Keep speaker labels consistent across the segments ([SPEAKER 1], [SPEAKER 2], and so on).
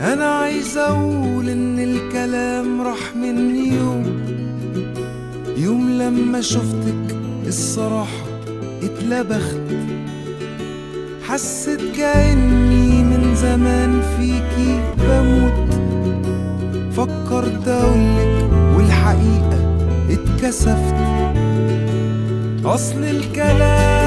[SPEAKER 1] أنا عايز أقول إن الكلام راح مني يوم يوم لما شفتك الصراحة اتلبخت. حسيت كأني من زمان فيكي بموت. فكرت أقولك والحقيقة اتكسفت. أصل الكلام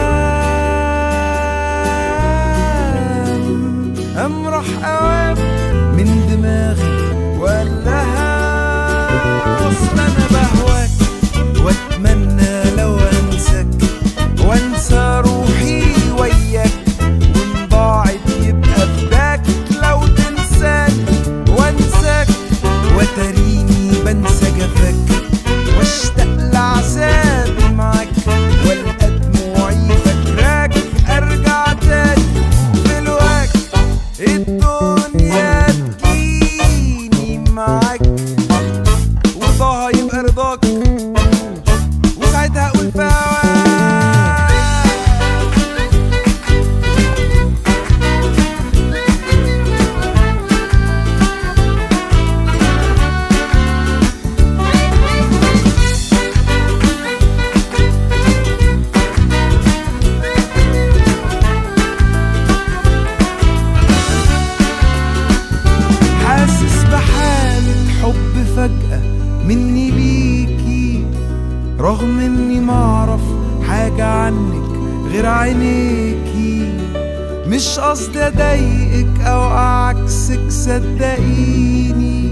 [SPEAKER 1] رغم إني معرف حاجة عنك غير عينيكي. مش قصدي أضايقك أو اعكسك صدقيني.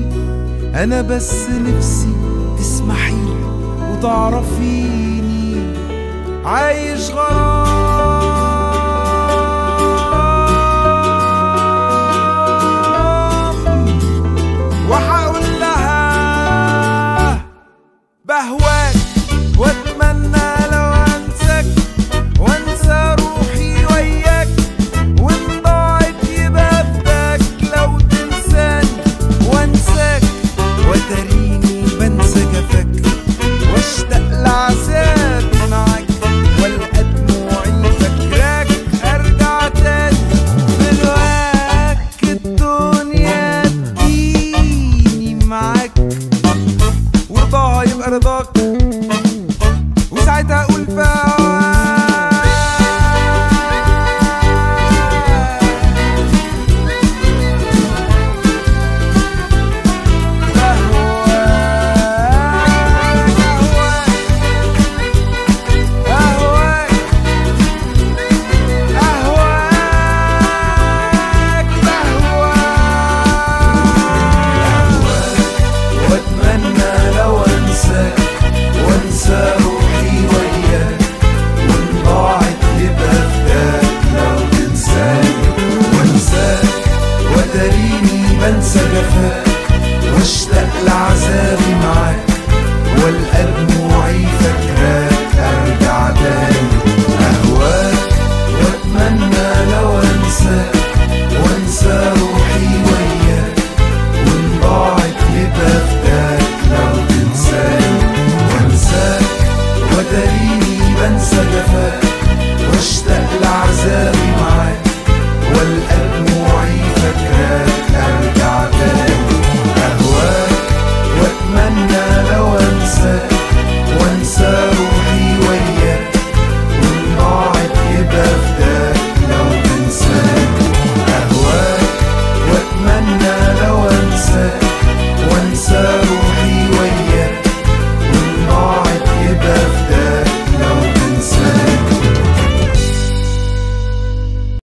[SPEAKER 1] أنا بس نفسي تسمحيلي وتعرفيني. عايش غرام perfect. دموعي فاكراك أرجع تاني. اهواك وأتمنى لو انساك وأنسى روحي وياك. وان ضاعت لبغداد لو تنساني. وأنساك وتريني بنسى جفاك.